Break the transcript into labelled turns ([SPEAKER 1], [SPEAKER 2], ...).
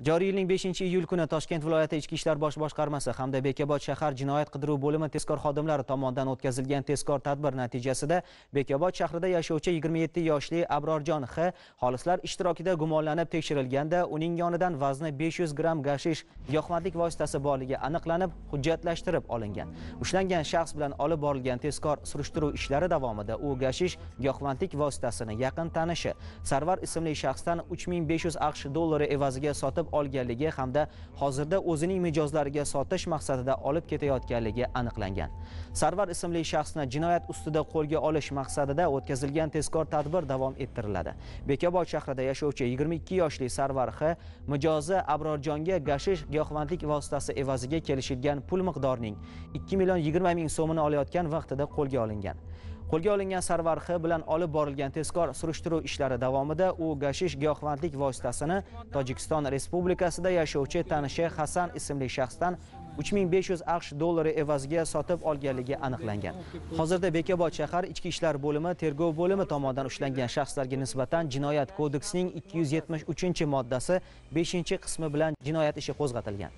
[SPEAKER 1] Joriy yilning 5-iyul kuni Toshkent viloyati Ichki ishlar bosh boshqarmasi hamda Bekobod shahar jinoyat qidiruv bo'limi tezkor xodimlari tomonidan o'tkazilgan tezkor tadbir natijasida Bekobod shahrida yashovchi 27 yoshli Abrorjon X xolislar ishtirokida gumonlanib tekshirilganda uning yonidan vazni 500 gramm gashish giyohvandlik vositasi borligi aniqlanib, hujjatlashtirib olingan. Ushlangan shaxs bilan olib borilgan tezkor surishtiruv ishlari davomida u gashish giyohvandlik vositasini yaqin tanishi Sarvar ismli shaxsdan 3500 AQSh dollari evaziga sotib olganligi hamda hozirda o'zining mijozlariga sotish maqsadida olib ketayotganligi aniqlangan. Sarvar ismli shaxsni jinoyat ustida qo'lga olish maqsadida o'tkazilgan tezkor tadbir davom ettiriladi. Bekobod shahrida yashovchi 22 yoshli Sarvar X mijozi Abrorjonga gashish giyohvandlik vositasi evaziga kelishilgan pul miqdorining 2 million 20 ming so'mini olayotgan vaqtida qo'lga olingan. Qo'lga olingan Sarvar X bilan olib borilgan tezkor surishtiruv ishlari davomida u gashish giyohvandlik vositasini Tojikiston Respublikasida yashovchi tanishi Hasan ismli shaxsdan 3500 AQSh dollari evaziga sotib olganligi aniqlangan. Hozirda Bekobod shahar ichki ishlar bo'limi tergov bo'limi tomonidan ushlangan shaxslarga nisbatan jinoyat kodeksining 273-moddasi 5-qismi bilan jinoyat ishi qo'zg'atilgan.